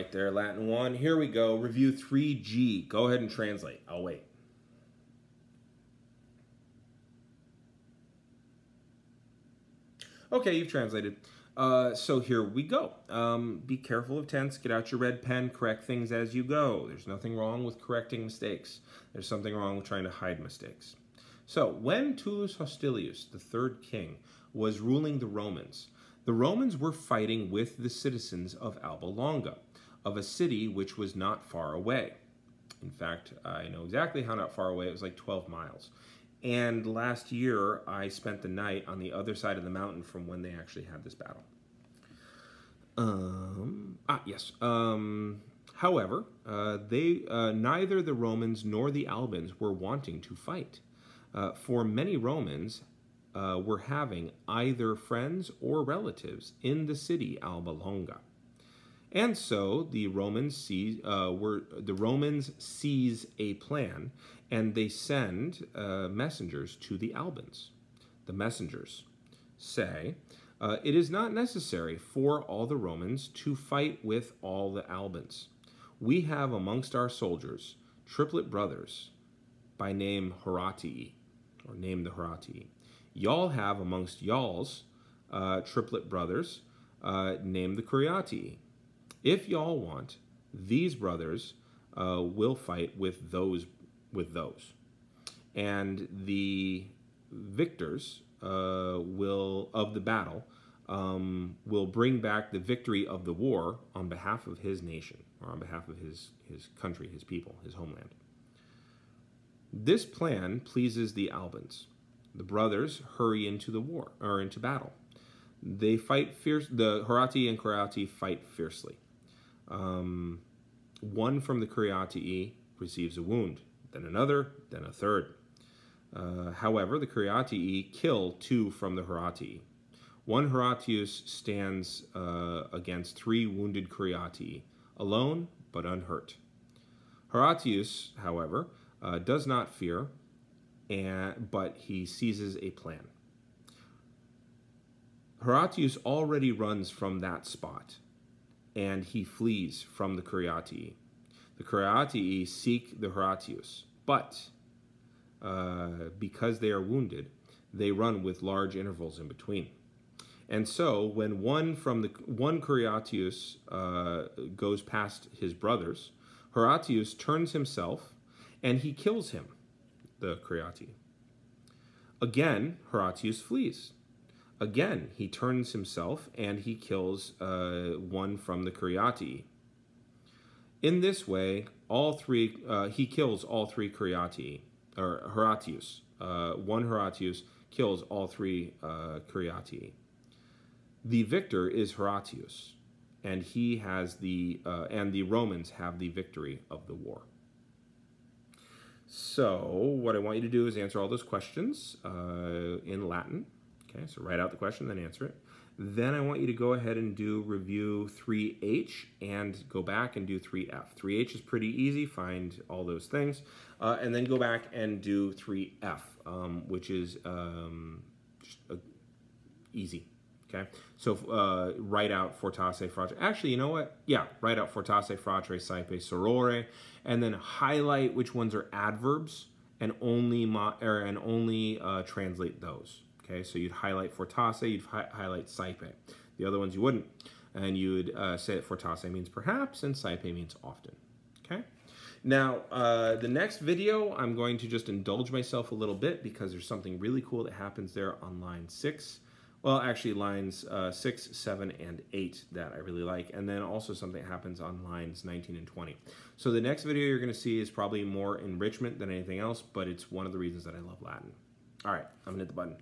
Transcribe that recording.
right there, Latin 1. Here we go. Review 3G. Go ahead and translate. I'll wait. Okay, you've translated. Uh, so here we go. Um, be careful of tense. Get out your red pen. Correct things as you go. There's nothing wrong with correcting mistakes. There's something wrong with trying to hide mistakes. So when Tullus Hostilius, the third king, was ruling the Romans, the Romans were fighting with the citizens of Alba Longa, of a city which was not far away. In fact, I know exactly how not far away. It was like 12 miles. And last year, I spent the night on the other side of the mountain from when they actually had this battle. Um, ah, yes. Um, however, uh, they uh, neither the Romans nor the Albans were wanting to fight. Uh, for many Romans uh, were having either friends or relatives in the city Alba Longa. And so the Romans see, uh, were the Romans seize a plan, and they send uh, messengers to the Albans. The messengers say, uh, "It is not necessary for all the Romans to fight with all the Albans. We have amongst our soldiers triplet brothers, by name Horatii, or name the Horatii. Y'all have amongst y'all's uh, triplet brothers, uh, named the Curiatii." If y'all want, these brothers uh, will fight with those with those, and the victors uh, will of the battle um, will bring back the victory of the war on behalf of his nation or on behalf of his his country, his people, his homeland. This plan pleases the Albans. The brothers hurry into the war or into battle. They fight fierce. The Horatii and Curiatii fight fiercely. Um, one from the Curiatii receives a wound, then another, then a third. Uh, however, the Curiatii kill two from the Horatii. One Horatius stands uh, against three wounded Curiatii, alone but unhurt. Horatius, however, uh, does not fear, and, but he seizes a plan. Horatius already runs from that spot and he flees from the Curiatii. The Curiatii seek the Horatius, but uh, because they are wounded, they run with large intervals in between. And so, when one from the one Curiatius uh, goes past his brothers, Horatius turns himself and he kills him, the Curiatii. Again, Horatius flees. Again, he turns himself and he kills uh, one from the Curiatii. In this way, all three uh, he kills all three Curiatii or Horatius. Uh, one Horatius kills all three uh, Curiatii. The victor is Horatius, and he has the uh, and the Romans have the victory of the war. So, what I want you to do is answer all those questions uh, in Latin. Okay, so write out the question, then answer it. Then I want you to go ahead and do review 3H and go back and do 3F. 3H is pretty easy, find all those things. Uh, and then go back and do 3F, um, which is um, just uh, easy. Okay, so uh, write out fortasse, fratre. Actually, you know what? Yeah, write out fortasse, fratre, saepe sorore, and then highlight which ones are adverbs and only and only uh, translate those. Okay, so you'd highlight fortasse, you'd hi highlight saepe. The other ones you wouldn't. And you would uh, say that fortasse means perhaps and saepe means often. Okay? Now, uh, the next video, I'm going to just indulge myself a little bit because there's something really cool that happens there on line 6. Well, actually, lines uh, 6, 7, and 8 that I really like. And then also something happens on lines 19 and 20. So the next video you're going to see is probably more enrichment than anything else, but it's one of the reasons that I love Latin. All right, I'm to hit the button.